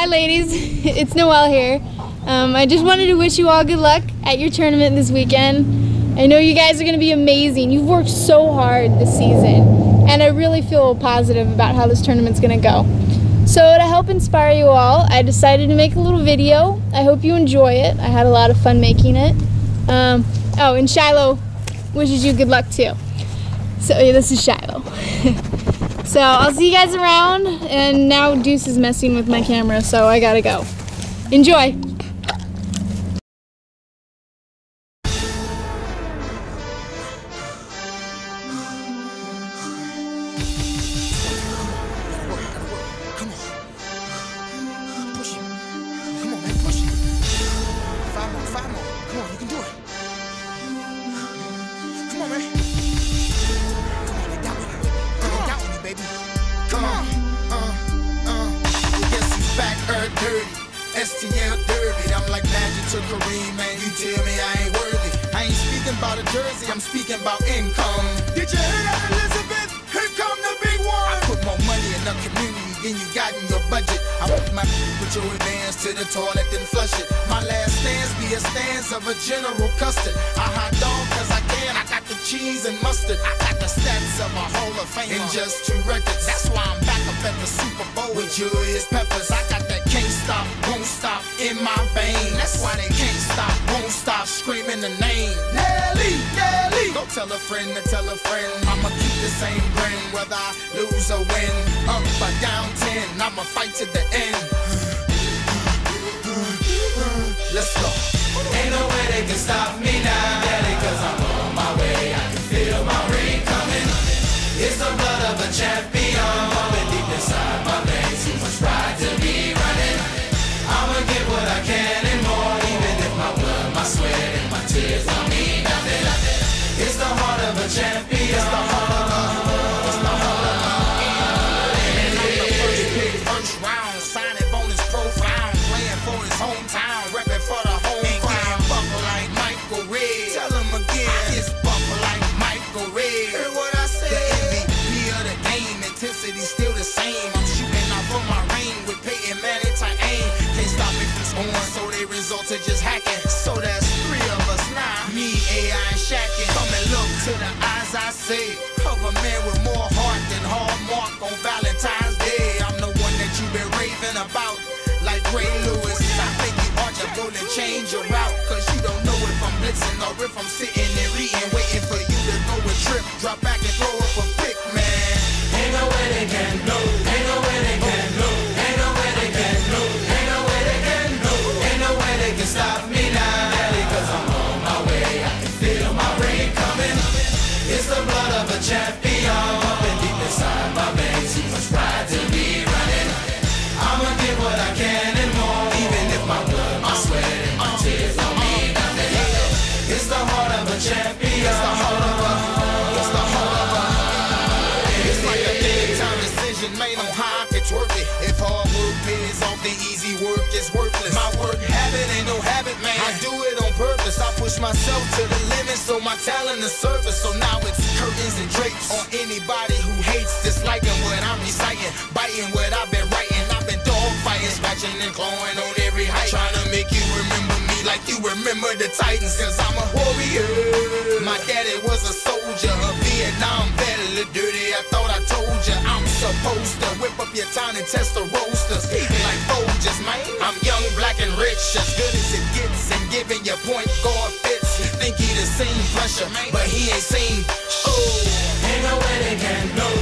Hi, ladies. It's Noelle here. Um, I just wanted to wish you all good luck at your tournament this weekend. I know you guys are going to be amazing. You've worked so hard this season, and I really feel positive about how this tournament's going to go. So to help inspire you all, I decided to make a little video. I hope you enjoy it. I had a lot of fun making it. Um, oh, and Shiloh wishes you good luck too. So yeah, this is Shiloh. so I'll see you guys around, and now Deuce is messing with my camera, so I gotta go. Enjoy! STL dirty. I'm like Magic to Kareem, man. You tell me I ain't worthy. I ain't speaking about a jersey. I'm speaking about income. Did you hear that, Elizabeth? Here come the big one. I put more money in the community than you got in your budget. I put my put your advance to the toilet then flush it. My last stance be a stance of a general Custer. I hot dog cause I can. I got the cheese and mustard. I got the stats of a Hall of Fame in just two records. That's why I'm back up at the Super Bowl with Julius Peppers. I got that can't stop, in my vein. That's why they can't stop, won't stop screaming the name. Nelly, Nelly. Go tell a friend to tell a friend. I'ma keep the same grin whether I lose or win. Up or down 10, I'ma fight to the end. Intensity still the same. I'm shooting out from my rain with Peyton Manning tight aim. Can't stop me from scoring, so they result to just hacking. So that's three of us now. Me, AI, and Shaqin'. Come and look to the eyes I say. Champion. Deep inside my veins. Too much pride to be running. I'ma what I can and more. Even if my my tears don't mean nothing. It's the heart of a champion. It's the heart of a. It's the heart of a. It's like a big time decision made on how I could twerk it. If the easy work is worthless. Habit ain't no habit, man. I do it on purpose. I push myself to the limit so my talent is surface. So now it's curtains and drapes on anybody who hates, disliking what I'm reciting, biting what I've been writing. I've been dog fighting, scratching and clawing on every height, trying to make you remember like you remember the Titans. Cause I'm a warrior. My daddy was a soldier, a Vietnam vet, a little dirty. I thought I told you I'm supposed to whip up your town and test the roasters. Speaking like Folgers, man. I'm young, black, and rich, as good as it gets, and giving your point guard fits. Think he the same pressure, but he ain't seen. Oh, Ain't no way they can do.